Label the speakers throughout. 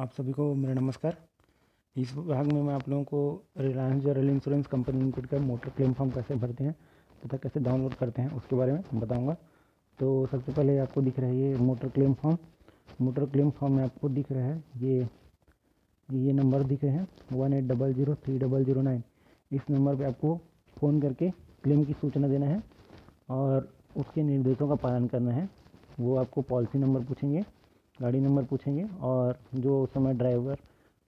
Speaker 1: आप सभी को मेरा नमस्कार। इस भाग में मैं आप लोगों को Reliance General Insurance Company Limited का मोटर क्लेम फॉर्म कैसे भरते हैं तथा कैसे डाउनलोड करते हैं उसके बारे में बताऊँगा। तो सबसे पहले आपको दिख रहा है ये motor claim form motor claim form में आपको दिख रहा है ये ये नंबर दिख रहे हैं one eight double zero three double zero nine इस नंबर पर आपको फ़ोन करके क्लेम की सूचना देना है और उसके निर्देशों का पालन करना है। वो आपको पॉलिसी नंबर पूछेंगे। गाड़ी नंबर पूछेंगे और जो उस समय ड्राइवर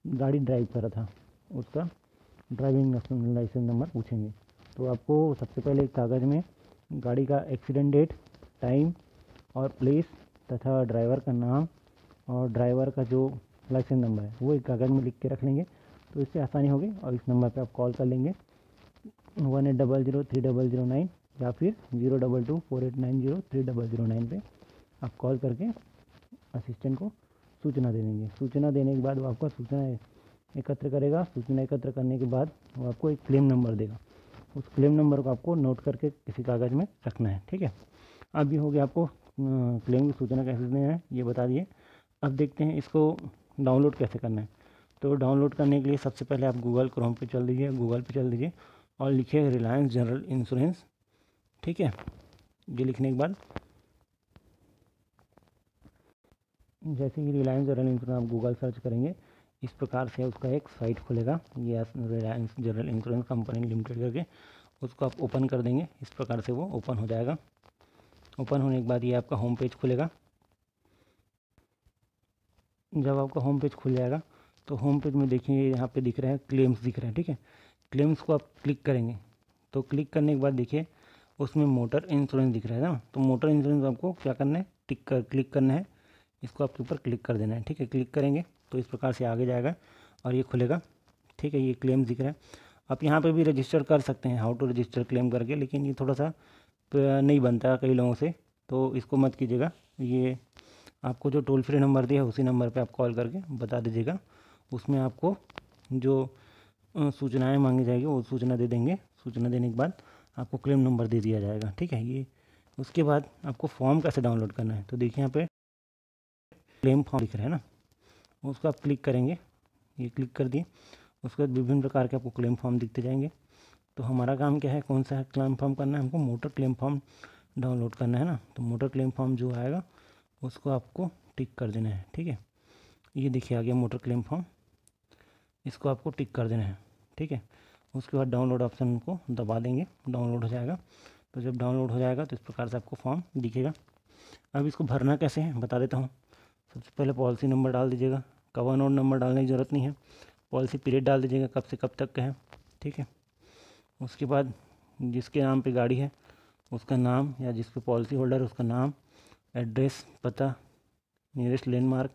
Speaker 1: गाड़ी ड्राइव कर रहा था, उसका ड्राइविंग लाइसेंस नंबर पूछेंगे। तो आपको सबसे पहले कागज़ में गाड़ी का एक्सीडेंट डेट टाइम और प्लेस तथा ड्राइवर का नाम और ड्राइवर का जो लाइसेंस नंबर है, वो एक कागज़ में लिख के रख लेंगे। तो इससे आसानी होगी और इस नंबर पे आप कॉल कर लेंगे। One eight double zero three double zero nine या फिर zero double two four eight nine zero three double zero nine पर आप कॉल करके असिस्टेंट को सूचना दे देंगे सूचना देने के बाद वो आपका सूचना एकत्र करेगा। सूचना एकत्र करने के बाद वो आपको एक क्लेम नंबर देगा। उस क्लेम नंबर को आपको नोट करके किसी कागज़ में रखना है, ठीक है? अब ये हो गया आपको क्लेम की सूचना कैसे देना है, ये बता दिए। अब देखते हैं इसको डाउनलोड कैसे करना है। तो डाउनलोड करने के लिए सबसे पहले आप गूगल क्रोम पे चल दीजिए। गूगल पे चल दीजिए और लिखिए रिलायंस जनरल इंश्योरेंस ठीक है? ये लिखने के बाद जैसे ही रिलायंस जनरल इंश्योरेंस आप गूगल सर्च करेंगे, इस प्रकार से उसका एक साइट खुलेगा। ये Reliance General Insurance Company Limited करके उसको आप ओपन कर देंगे। इस प्रकार से वो ओपन हो जाएगा। ओपन होने के बाद ये आपका होम पेज खुलेगा। जब आपका होम पेज खुल जाएगा तो होम पेज में देखिए, यहाँ पे दिख रहा है क्लेम्स दिख रहा है, ठीक है? क्लेम्स को आप क्लिक करेंगे। तो क्लिक करने के बाद देखिए, उसमें मोटर इंश्योरेंस दिख रहा है ना? तो मोटर इंश्योरेंस आपको क्या करना है? टिक कर क्लिक करना है। इसको आपके ऊपर क्लिक कर देना है, ठीक है? क्लिक करेंगे तो इस प्रकार से आगे जाएगा और ये खुलेगा, ठीक है? ये क्लेम दिख रहा है। आप यहाँ पे भी रजिस्टर कर सकते हैं हाउ टू रजिस्टर क्लेम करके, लेकिन ये थोड़ा सा नहीं बनता कई लोगों से तो इसको मत कीजिएगा। ये आपको जो टोल फ्री नंबर दिया है, उसी नंबर पे आप कॉल करके बता दीजिएगा। उसमें आपको जो सूचनाएँ मांगी जाएगी, वो सूचना दे देंगे। सूचना देने के बाद आपको क्लेम नंबर दे दिया जाएगा, ठीक है? ये, उसके बाद आपको फॉर्म कैसे डाउनलोड करना है? तो देखिए यहाँ पे क्लेम फॉर्म लिख रहे हैं ना, उसको आप क्लिक करेंगे, ये क्लिक कर दिए, उसके बाद विभिन्न प्रकार के आपको क्लेम फॉर्म दिखते जाएँगे। तो हमारा काम क्या है, कौन सा है क्लेम फॉर्म करना है, हमको मोटर क्लेम फॉर्म डाउनलोड करना है ना तो मोटर क्लेम फॉर्म जो आएगा, उसको आपको टिक कर देना है, ठीक है? ये देखिए आ गया मोटर क्लेम फॉर्म इसको आपको टिक कर देना है, ठीक है? उसके बाद डाउनलोड ऑप्शन को दबा देंगे डाउनलोड हो जाएगा। तो जब डाउनलोड हो जाएगा तो इस प्रकार से आपको फॉर्म दिखेगा। अब इसको भरना कैसे है, बता देता हूँ। सबसे पहले पॉलिसी नंबर डाल दीजिएगा। कवर नोट नंबर डालने की ज़रूरत नहीं है। पॉलिसी पीरियड डाल दीजिएगा, कब से कब तक का है, ठीक है? उसके बाद जिसके नाम पे गाड़ी है, उसका नाम या जिस पे पॉलिसी होल्डर उसका नाम, एड्रेस, पता nearest landmark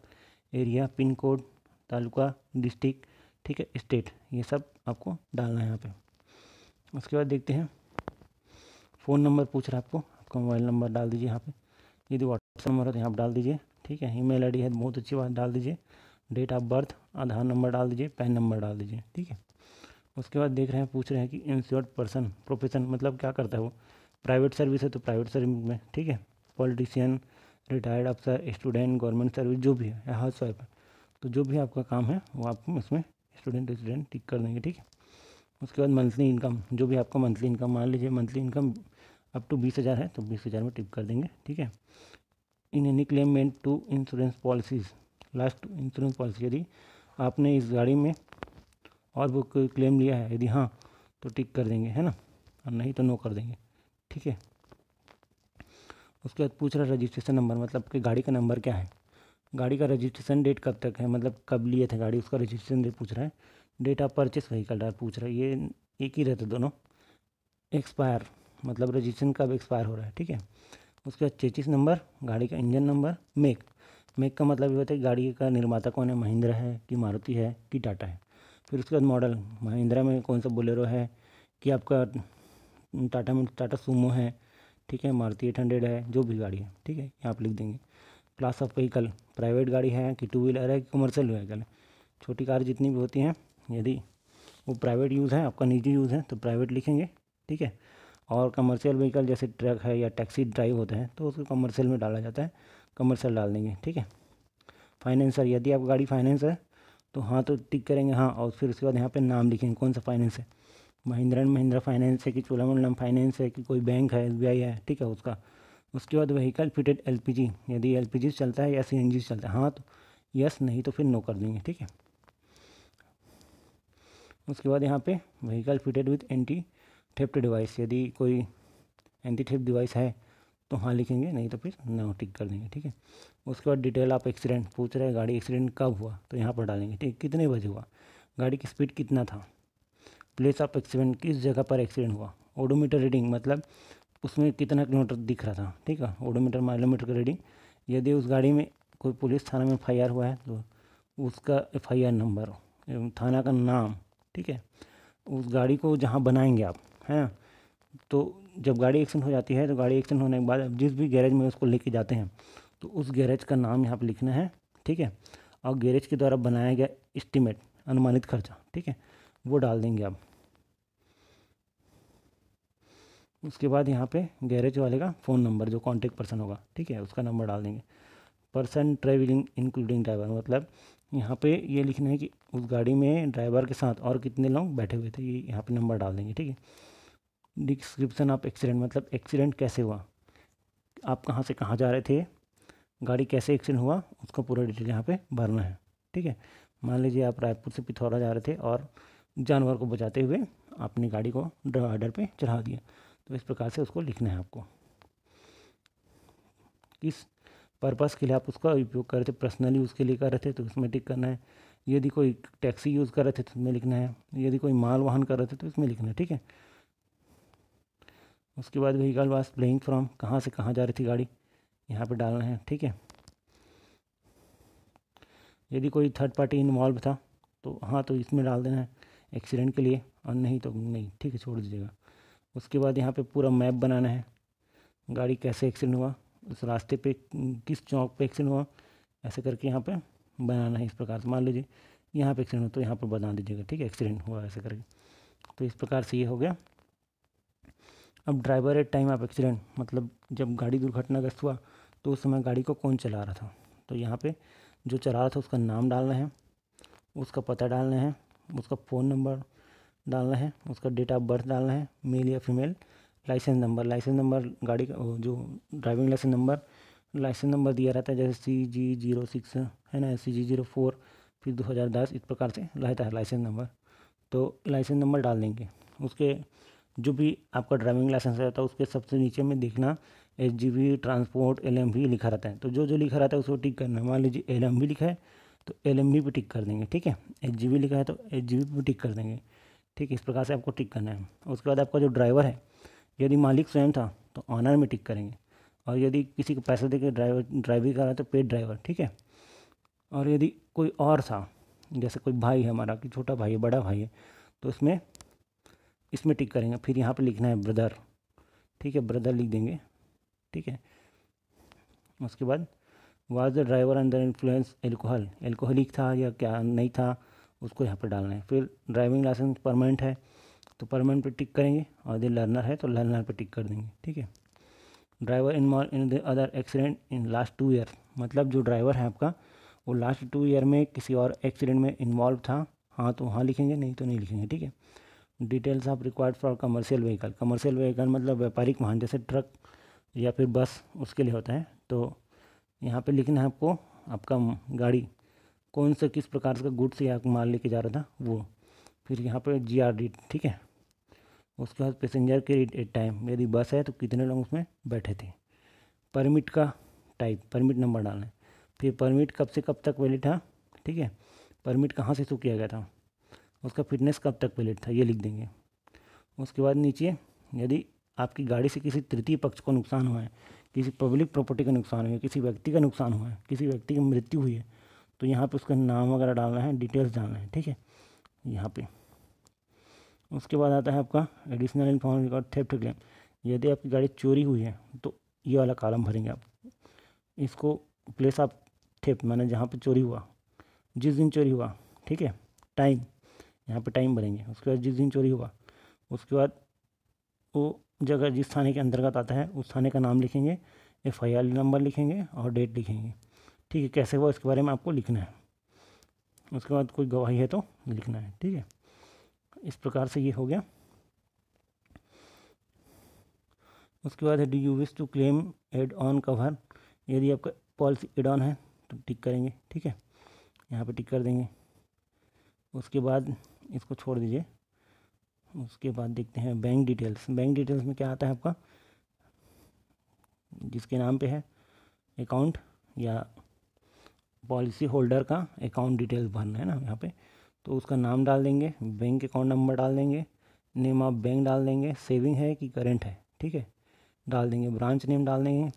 Speaker 1: area pin code, taluka district ठीक है? स्टेट ये सब आपको डालना है यहाँ पे। उसके बाद देखते हैं। फ़ोन नंबर पूछ रहा है आपको, आपका मोबाइल नंबर डाल दीजिए यहाँ पे। यदि व्हाट्सअप नंबर है तो यहाँ पर डाल दीजिए। ठीक है ईमेल आईडी है, बहुत अच्छी बात, डाल दीजिए। Date of birth Aadhaar number डाल दीजिए पैन नंबर डाल दीजिए, ठीक है। उसके बाद देख रहे हैं, पूछ रहे हैं कि इंश्योर्ड पर्सन प्रोफेशन मतलब क्या करता है वो? प्राइवेट सर्विस है तो प्राइवेट सर्विस में, ठीक है। पॉलिटिशियन रिटायर्ड अफसर स्टूडेंट गवर्नमेंट सर्विस जो भी है हाउस वाइफ है तो जो भी आपका काम है, वो आप उसमें स्टूडेंट स्टूडेंट टिक कर देंगे, ठीक है। उसके बाद मंथली इनकम जो भी आपका मंथली इनकम मान लीजिए मंथली इनकम अप टू बीस हज़ार है तो बीस हज़ार में टिक कर देंगे, ठीक है। In any claimant to insurance policies. Last insurance policy, यदि आपने इस गाड़ी में और वो कोई क्लेम लिया है, यदि हाँ तो टिक कर देंगे, है ना? और नहीं तो नो कर देंगे, ठीक है? उसके बाद पूछ रहा रजिस्ट्रेशन नंबर मतलब कि गाड़ी का नंबर क्या है? गाड़ी का रजिस्ट्रेशन डेट कब तक है? मतलब कब लिए थे गाड़ी? उसका रजिस्ट्रेशन डेट पूछ रहा है। डेट ऑफ़ परचेस व्हीकल पूछ रहा है। ये एक ही रहते दोनों। एक्सपायर मतलब रजिस्ट्रेशन कब एक्सपायर हो रहा है, ठीक है? उसके बाद चेचिस नंबर, गाड़ी का इंजन नंबर, मेक। मेक का मतलब ये होता है कि गाड़ी का निर्माता कौन है? महिंद्रा है कि मारुति है कि टाटा है। फिर उसके बाद मॉडल। महिंद्रा में कौन सा बोलेरो है कि आपका टाटा में टाटा सूमो है, ठीक है? मारुति एट हंड्रेड है, जो भी गाड़ी है, ठीक है? यहाँ आप लिख देंगे। क्लास ऑफ़ व्हीकल प्राइवेट गाड़ी है कि टू व्हीलर है कि कमर्शियल व्हीकल है। छोटी कार जितनी भी होती हैं, यदि वो प्राइवेट यूज़ है, आपका निजी यूज़ है तो प्राइवेट लिखेंगे, ठीक है? और कमर्शियल व्हीकल जैसे ट्रक है या टैक्सी ड्राइव होते हैं तो उसको कमर्शियल में डाला जाता है। कमर्शियल डाल देंगे, ठीक है? फाइनेंसर यदि आप गाड़ी फाइनेंस है तो हाँ तो टिक करेंगे हाँ और फिर उसके बाद यहाँ पे नाम लिखेंगे, कौन सा फाइनेंस है? महिंद्रा एंड महिंद्रा फाइनेंस है कि चोलामंडलम फाइनेंस है कि कोई बैंक है SBI है, ठीक है उसका। उसके बाद वहीकल फिटेड LPG यदि LPG चलता है या सी चलता है हाँ तो यस नहीं तो फिर नो कर देंगे, ठीक है? उसके बाद यहाँ पे vehicle fitted with anti theft device यदि कोई एंटी थेफ्ट डिवाइस है तो हाँ लिखेंगे, नहीं तो फिर नो टिक कर देंगे, ठीक है? उसके बाद डिटेल आप एक्सीडेंट पूछ रहे हैं, गाड़ी एक्सीडेंट कब हुआ? तो यहाँ पर डालेंगे, ठीक है? कितने बजे हुआ? गाड़ी की स्पीड कितना था? प्लेस ऑफ़ एक्सीडेंट किस जगह पर एक्सीडेंट हुआ? ओडोमीटर रीडिंग मतलब उसमें कितना किलोमीटर दिख रहा था, ठीक है? ओडोमीटर माइलोमीटर का रीडिंग यदि उस गाड़ी में कोई पुलिस थाना में एफआईआर हुआ है तो उसका एफआईआर नंबर थाना का नाम, ठीक है? उस गाड़ी को जहाँ बनाएँगे आप है। तो जब गाड़ी एक्सीडेंट हो जाती है तो गाड़ी एक्सीडेंट होने के बाद जिस भी गैरेज में उसको लेके जाते हैं तो उस गैरेज का नाम यहाँ पर लिखना है, ठीक है? और गैरेज के द्वारा बनाया गया इस्टीमेट अनुमानित खर्चा, ठीक है? वो डाल देंगे आप। उसके बाद यहाँ पे गैरेज वाले का फ़ोन नंबर, जो कॉन्टेक्ट पर्सन होगा, ठीक है? उसका नंबर डाल देंगे। पर्सन ट्रेवलिंग इंक्लूडिंग ड्राइवर मतलब यहाँ पे ये लिखना है कि उस गाड़ी में ड्राइवर के साथ और कितने लोग बैठे हुए थे, ये यहाँ पे नंबर डाल देंगे, ठीक है? डिस्क्रिप्शन ऑफ़ एक्सीडेंट मतलब एक्सीडेंट कैसे हुआ? आप कहाँ से कहाँ जा रहे थे? गाड़ी कैसे एक्सीडेंट हुआ? उसका पूरा डिटेल यहाँ पे भरना है, ठीक है? मान लीजिए आप रायपुर से पिथौरा जा रहे थे और जानवर को बचाते हुए आपने गाड़ी को डिवाइडर पे चढ़ा दिया। तो इस प्रकार से उसको लिखना है आपको। किस पर्पज़ के लिए आप उसका उपयोग कर रहे थे? पर्सनली यूज़ के लिए कर रहे थे तो उसमें टिक करना है। यदि कोई टैक्सी यूज़ कर रहे थे तो उसमें लिखना है। यदि कोई माल वाहन कर रहे थे तो उसमें लिखना है, ठीक है? उसके बाद व्हीकल वास प्लेइंग फ्रॉम कहाँ से कहाँ जा रही थी गाड़ी? यहाँ पे डालना है, ठीक है? यदि कोई थर्ड पार्टी इन्वॉल्व था तो हाँ तो इसमें डाल देना है एक्सीडेंट के लिए, और नहीं तो नहीं, ठीक है, छोड़ दीजिएगा। उसके बाद यहाँ पे पूरा मैप बनाना है, गाड़ी कैसे एक्सीडेंट हुआ, उस रास्ते पे किस चौक पे एक्सीडेंट हुआ, ऐसे करके यहाँ पे बनाना है इस प्रकार से। मान लीजिए, यहाँ पे एक्सीडेंट हो तो यहाँ पर बता दीजिएगा, ठीक है एक्सीडेंट हुआ ऐसे करके। तो इस प्रकार से ये हो गया। अब driver at time of accident मतलब जब गाड़ी दुर्घटनाग्रस्त हुआ तो उस समय गाड़ी को कौन चला रहा था? तो यहाँ पे जो चला रहा था, उसका नाम डालना है, उसका पता डालना है, उसका फ़ोन नंबर डालना है, उसका डेट ऑफ़ बर्थ डालना है मेल या female licence number licence number गाड़ी का जो driving licence number licence number दिया रहता है, जैसे सी जी ज़ीरो सिक्स है ना सी जी ज़ीरो फोर फिर दो हज़ार दस, इस प्रकार से रहता है लाइसेंस नंबर तो लाइसेंस नंबर डाल देंगे। उसके जो भी आपका ड्राइविंग लाइसेंस रहता है, उसके सबसे नीचे में देखना H G V transport L M लिखा रहता है। तो जो जो लिखा रहता है उसको टिक करना है। मान लीजिए एल एम वी लिखा है तो एल एम पर टिक कर देंगे, ठीक है? एच जी वी लिखा है तो एच जी वी पर टिक कर देंगे, ठीक है? इस प्रकार से आपको टिक करना है। उसके बाद आपका जो ड्राइवर है, यदि मालिक स्वयं था तो ऑनर में टिक करेंगे। और यदि किसी को पैसे दे के ड्राइवर ड्राइविंग कर रहा है तो पेड ड्राइवर ठीक है? और यदि कोई और था, जैसे कोई भाई है हमारा, कि छोटा भाई है, बड़ा भाई है तो उसमें इसमें टिक करेंगे। फिर यहाँ पे लिखना है ब्रदर। ठीक है, ब्रदर लिख देंगे। ठीक है। उसके बाद was the driver under influence alcohol alcoholic था या क्या? नहीं था, उसको यहाँ पर डालना है। फिर ड्राइविंग लाइसेंस परमानेंट है तो परमानेंट पे टिक करेंगे। और यदि लर्नर है तो लर्नर पे टिक कर देंगे। ठीक है। Driver involved in the other accident in last two year मतलब जो ड्राइवर है आपका, वो लास्ट टू ईयर में किसी और एक्सीडेंट में इन्वॉल्व था। हाँ तो वहाँ लिखेंगे, नहीं तो नहीं लिखेंगे। ठीक है। डिटेल्स आप required for commercial vehicle commercial vehicle मतलब व्यापारिक वाहन, जैसे ट्रक या फिर बस उसके लिए होता है। तो यहाँ पे लिखना है आपको, आपका गाड़ी कौन से, किस प्रकार का गुड्स या माल लेके जा रहा था, वो। फिर यहाँ पे जी आर डी ठीक है? उसके बाद पैसेंजर के टाइम यदि बस है तो कितने लोग उसमें बैठे थे? परमिट का टाइप परमिट नंबर डालना है। फिर परमिट कब से कब तक वैलिड था, ठीक है? परमिट कहाँ से इशू किया गया था? उसका फिटनेस कब तक वैलिड था, ये लिख देंगे। उसके बाद नीचे, यदि आपकी गाड़ी से किसी तृतीय पक्ष को नुकसान हुआ है, किसी पब्लिक प्रॉपर्टी का नुकसान हुआ है, किसी व्यक्ति का नुकसान हुआ है, किसी व्यक्ति की मृत्यु हुई है तो यहाँ पे उसका नाम वगैरह डालना है डिटेल्स डालना है, ठीक है? यहाँ पे। उसके बाद आता है आपका additional inform record theft claim यदि आपकी गाड़ी चोरी हुई है तो ये वाला कालम भरेंगे आप। इसको प्लेस आप थेफ्ट माने जहाँ पे चोरी हुआ, जिस दिन चोरी हुआ, ठीक है? टाइम यहाँ पे टाइम भरेंगे। उसके बाद जिस दिन चोरी हुआ उसके बाद वो जगह जिस थाने के अंतर्गत आता है, उस थाने का नाम लिखेंगे एफ़ आई आर नंबर लिखेंगे और डेट लिखेंगे। ठीक है, कैसे हुआ इसके बारे में आपको लिखना है। उसके बाद कोई गवाही है तो लिखना है। ठीक है, इस प्रकार से ये हो गया। उसके बाद है do you wish to claim add on cover यदि आपका पॉलिसी एड ऑन है तो टिक करेंगे। ठीक है, यहाँ पे टिक कर देंगे। उसके बाद इसको छोड़ दीजिए। उसके बाद देखते हैं बैंक डिटेल्स बैंक डिटेल्स में क्या आता है आपका? जिसके नाम पे है? अकाउंट या पॉलिसी होल्डर का अकाउंट डिटेल्स भरना है ना यहाँ पे। तो उसका नाम डाल देंगे बैंक अकाउंट नंबर डाल देंगे नेम ऑफ़ बैंक डाल देंगे सेविंग है कि करेंट है? ठीक है? डाल देंगे ब्रांच नेम डाल देंगे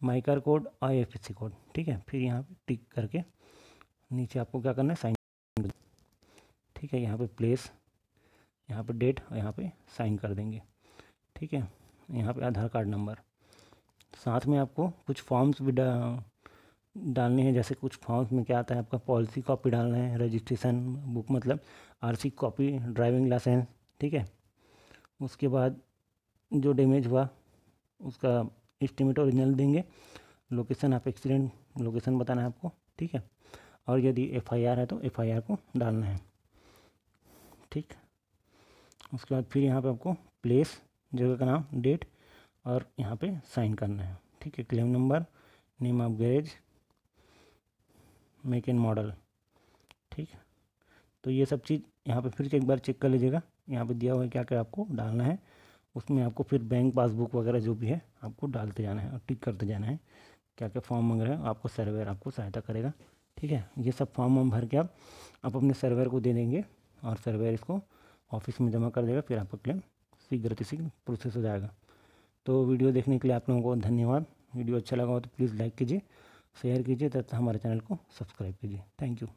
Speaker 1: MICR code I F code ठीक है? फिर यहाँ पे टिक करके नीचे आपको क्या करना है? साइन ठीक है यहाँ पे प्लेस यहाँ पे डेट और यहाँ पे साइन कर देंगे। ठीक है यहाँ पे आधार कार्ड नंबर साथ में आपको कुछ फॉर्म्स भी डा, डालने हैं जैसे कुछ फॉर्म्स में क्या आता है आपका पॉलिसी कॉपी डालना है रजिस्ट्रेशन बुक मतलब आरसी कॉपी ड्राइविंग लाइसेंस ठीक है। उसके बाद जो डैमेज हुआ उसका एस्टिमेट ओरिजिनल देंगे। लोकेशन आप एक्सीडेंट लोकेशन बताना है आपको ठीक है। और यदि एफआईआर है तो एफआईआर को डालना है। ठीक। उसके बाद फिर यहाँ पे आपको प्लेस जगह का नाम डेट और यहाँ पे साइन करना है। ठीक है claim number name of garage make and model ठीक। तो ये सब चीज़ यहाँ पे फिर एक बार चेक कर लीजिएगा। यहाँ पे दिया हुआ है क्या क्या आपको डालना है। उसमें आपको फिर बैंक पासबुक वगैरह जो भी है, आपको डालते जाना है और टिक करते जाना है। क्या क्या फॉर्म वगैरह आपको सर्वेयर आपको सहायता करेगा। ठीक है, ये सब फॉर्म वॉर्म भर के आप आप अपने सर्वेयर को दे देंगे। और सर्वेयर इसको ऑफ़िस में जमा कर देगा, फिर आपका क्लेम शीघ्र शीघ्र प्रोसेस हो जाएगा। तो वीडियो देखने के लिए आप लोगों को धन्यवाद। वीडियो अच्छा लगा हो तो प्लीज़ लाइक कीजिए शेयर कीजिए तथा हमारे चैनल को सब्सक्राइब कीजिए। Thank you